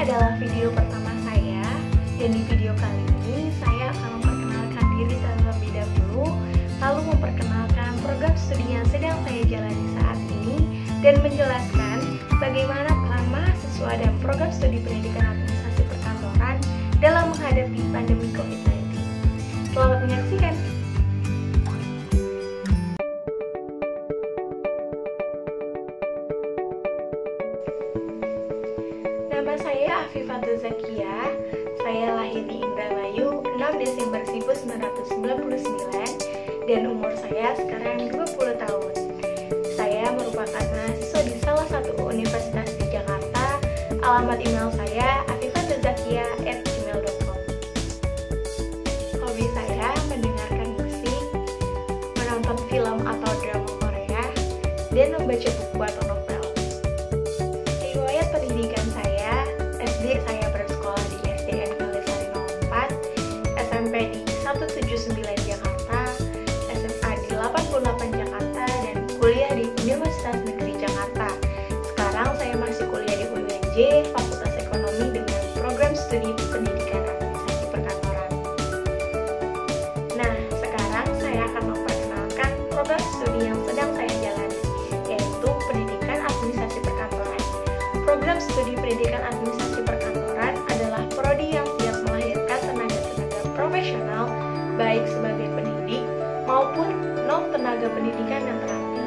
adalah video pertama saya Dan di video kali ini saya akan memperkenalkan diri terlebih dahulu Lalu memperkenalkan program studi yang sedang saya jalani saat ini Dan menjelaskan bagaimana peran mahasiswa dan program studi pendidikan administrasi perkantoran Dalam menghadapi pandemi COVID-19 Selamat menyaksikan Nama saya Afifatul Zakia. Saya lahir di Indramayu 6 Desember 1999 dan umur saya sekarang 20 tahun. Merupakan mahasiswa di salah satu universitas di Jakarta. Alamat email saya afifatulzakia@gmail.com. Hobi saya mendengarkan musik, menonton film atau drama Korea, dan membaca buku atau pendidikan administrasi perkantoran adalah prodi yang siap melahirkan tenaga-tenaga profesional baik sebagai pendidik maupun non tenaga pendidikan yang terampil.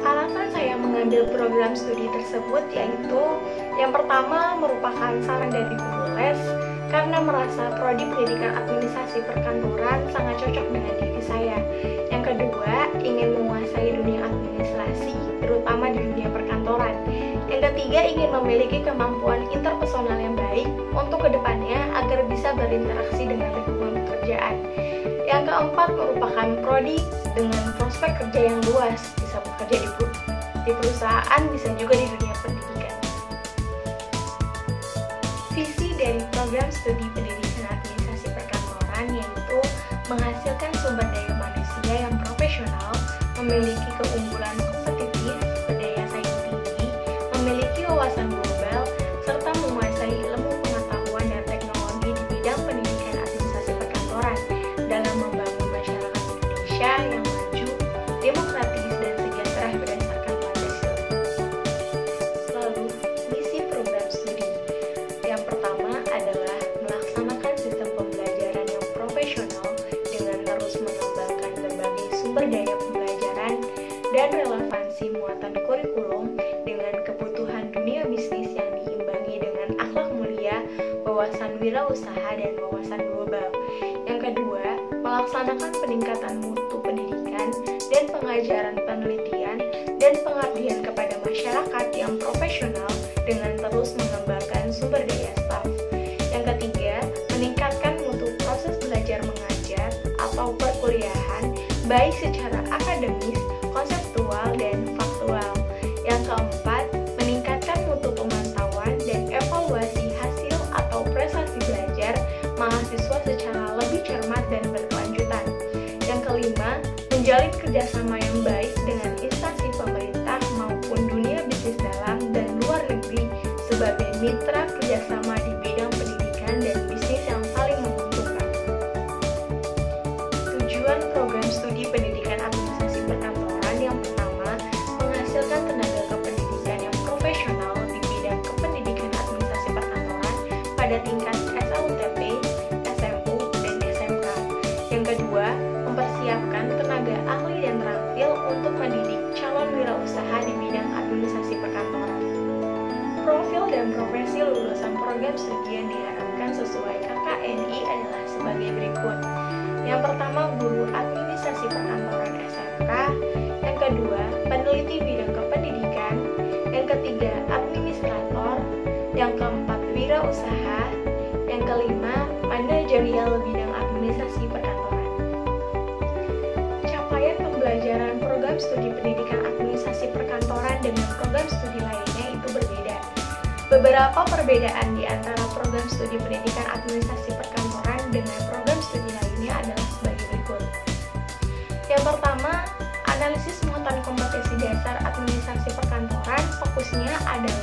Alasan saya mengambil program studi tersebut yaitu yang pertama merupakan saran dari guru les karena merasa prodi pendidikan administrasi perkantoran sangat cocok dengan diri saya. Yang kedua, ingin menguasai dunia administrasi, terutama di dunia perkantoran. Yang ketiga, ingin memiliki kemampuan interpersonal yang baik untuk ke depannya agar bisa berinteraksi dengan lingkungan pekerjaan. Yang keempat, merupakan prodi dengan prospek kerja yang luas, bisa bekerja di, di perusahaan, bisa juga di dunia pendidikan. Visi dari program studi pendidikan administrasi perkantoran yaitu menghasilkan sumber daya manusia yang profesional, memiliki profesional dengan terus mengembangkan berbagai sumber daya pembelajaran dan relevansi muatan kurikulum dengan kebutuhan dunia bisnis yang diimbangi dengan akhlak mulia, wawasan wirausaha, dan wawasan global. Yang kedua, melaksanakan peningkatan mutu pendidikan dan pengajaran penelitian dan pengabdian kepada masyarakat yang profesional dengan terus mengembangkan perkuliahan baik pada tingkat SLUTP, SMU, dan SMK. Yang kedua, mempersiapkan tenaga ahli dan terampil untuk mendidik calon wirausaha di bidang administrasi perkantoran. Profil dan profesi lulusan program studi yang diharapkan sesuai KKNI adalah sebagai berikut. Yang pertama, guru administrasi perkantoran SMK. Yang kedua, peneliti bidang kependidikan. Yang ketiga, administrator. Yang keempat, wirausaha. Yang kelima, manajerial bidang administrasi perkantoran. Capaian pembelajaran program studi pendidikan administrasi perkantoran dengan program studi lainnya itu berbeda. Beberapa perbedaan di antara program studi pendidikan administrasi perkantoran dengan program studi lainnya adalah sebagai berikut. Yang pertama, analisis muatan kompetensi dasar administrasi perkantoran fokusnya adalah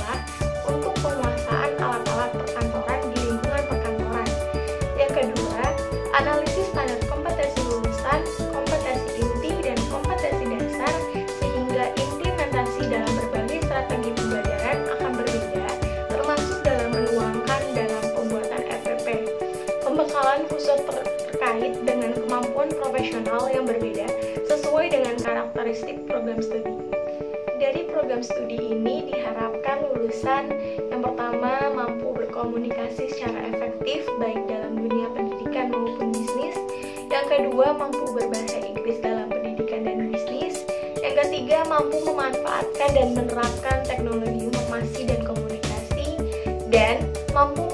program studi. Dari program studi ini diharapkan lulusan yang pertama mampu berkomunikasi secara efektif baik dalam dunia pendidikan maupun bisnis. Yang kedua mampu berbahasa Inggris dalam pendidikan dan bisnis. Yang ketiga mampu memanfaatkan dan menerapkan teknologi informasi dan komunikasi dan mampu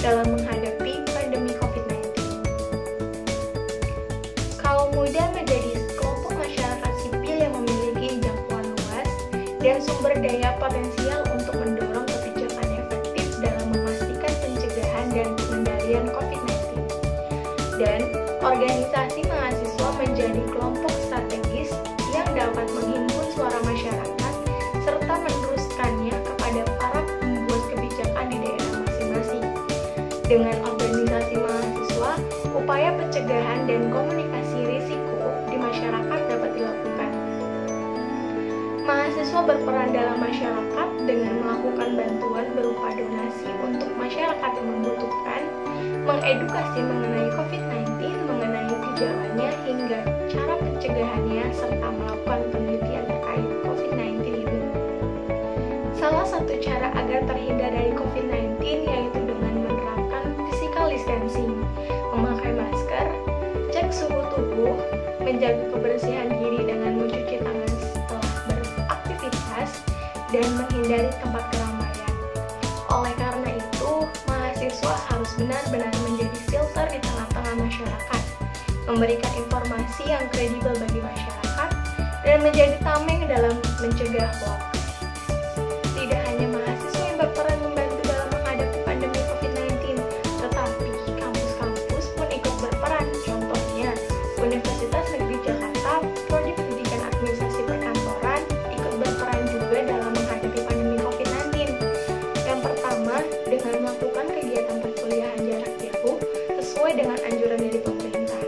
dalam menghadapi pandemi COVID-19. Kaum muda menjadi kelompok masyarakat sipil yang memiliki jangkauan luas dan sumber daya potensial untuk mendorong kebijakan efektif dalam memastikan pencegahan dan pengendalian COVID-19. Dan organisasi Dengan organisasi mahasiswa, upaya pencegahan dan komunikasi risiko di masyarakat dapat dilakukan. Mahasiswa berperan dalam masyarakat dengan melakukan bantuan berupa donasi untuk masyarakat yang membutuhkan, mengedukasi mengenai COVID-19, mengenai gejalanya hingga cara pencegahannya, serta melakukan penelitian terkait COVID-19 itu. Salah satu cara agar terhindar dari COVID-19 yaitu menjaga kebersihan diri dengan mencuci tangan setelah beraktivitas, dan menghindari tempat keramaian. Oleh karena itu, mahasiswa harus benar-benar menjadi filter di tengah-tengah masyarakat, memberikan informasi yang kredibel bagi masyarakat, dan menjadi tameng dalam mencegah hoax. Dengan melakukan kegiatan perkuliahan jarak jauh sesuai dengan anjuran dari pemerintah,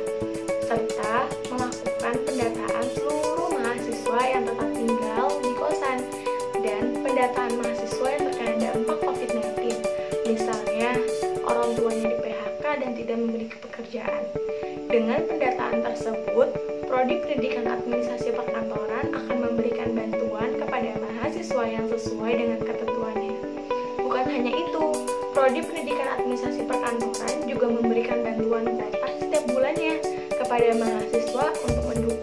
serta melakukan pendataan seluruh mahasiswa yang tetap tinggal di kosan dan pendataan mahasiswa yang terkena dampak COVID-19, misalnya orang tuanya di PHK dan tidak memiliki pekerjaan. Dengan pendataan tersebut, Prodi Pendidikan Administrasi Perkantoran akan memberikan bantuan kepada mahasiswa yang sesuai dengan ketentuannya. Hanya itu, Prodi Pendidikan Administrasi Perkantoran juga memberikan bantuan kuota setiap bulannya kepada mahasiswa untuk